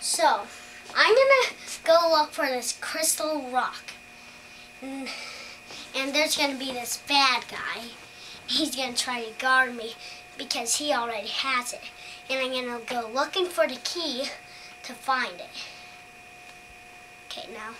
So, I'm gonna go look for this crystal rock. And, and there's gonna be this bad guy. He's gonna try to guard me because he already has it. And I'm gonna go looking for the key to find it. Okay, now.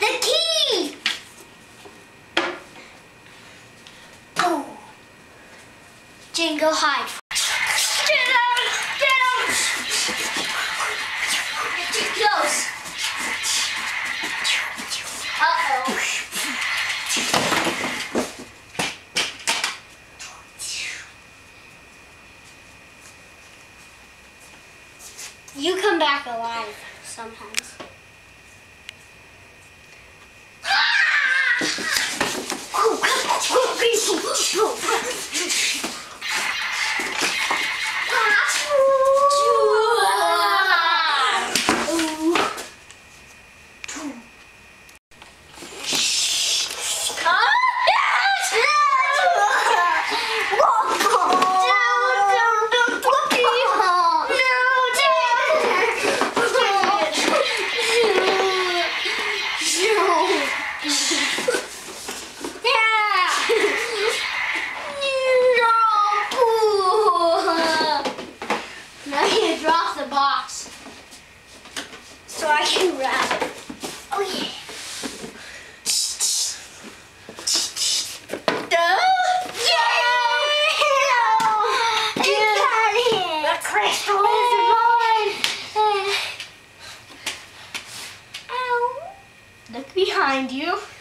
The key! Oh. Go hide. Get out! Get out! You're too close. Uh-oh. You come back alive sometimes. Box so I can grab it. Oh yeah. The crystal is mine. Ow. Look behind you.